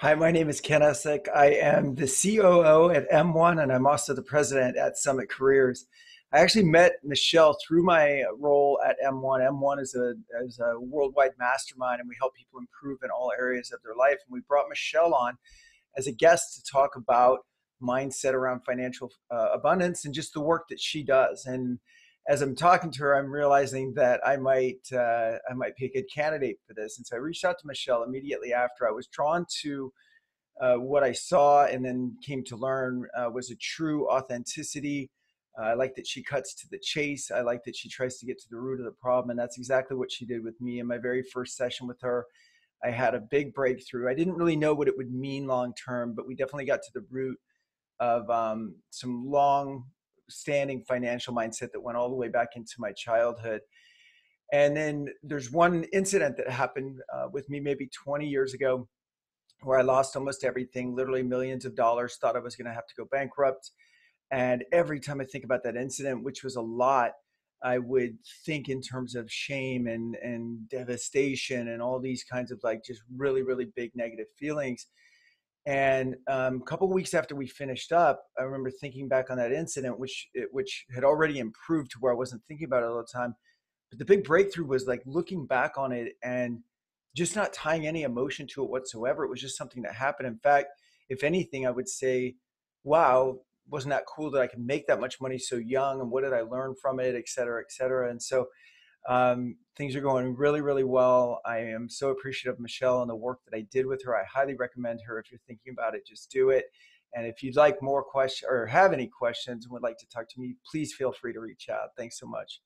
Hi, my name is Ken Eslick. I am the COO at M1, and I'm also the president at Summit Careers. I actually met Michele through my role at M1. M1 is a, is a worldwide mastermind, and we help people improve in all areas of their life. And we brought Michele on as a guest to talk about mindset around financial uh, abundance and just the work that she does. And as I'm talking to her, I'm realizing that I might uh, I might be a good candidate for this. And so I reached out to Michele immediately after. I was drawn to uh, what I saw and then came to learn uh, was a true authenticity. Uh, I like that she cuts to the chase. I like that she tries to get to the root of the problem, and that's exactly what she did with me in my very first session with her. I had a big breakthrough. I didn't really know what it would mean long term, but we definitely got to the root of um, some long standing financial mindset that went all the way back into my childhood. And then there's one incident that happened uh, with me maybe 20 years ago where I lost almost everything, literally millions of dollars, thought I was going to have to go bankrupt. And every time I think about that incident, which was a lot, I would think in terms of shame and, and devastation and all these kinds of like just really, really big negative feelings. And um, a couple weeks after we finished up, I remember thinking back on that incident, which which had already improved to where I wasn't thinking about it all the time. But the big breakthrough was like looking back on it and just not tying any emotion to it whatsoever. It was just something that happened. In fact, if anything, I would say, "Wow, wasn't that cool that I could make that much money so young? And what did I learn from it, et cetera, et cetera." And so um, things are going really, really well. I am so appreciative of Michele and the work that I did with her. I highly recommend her. If you're thinking about it, just do it. And if you'd like more questions or have any questions and would like to talk to me, please feel free to reach out. Thanks so much.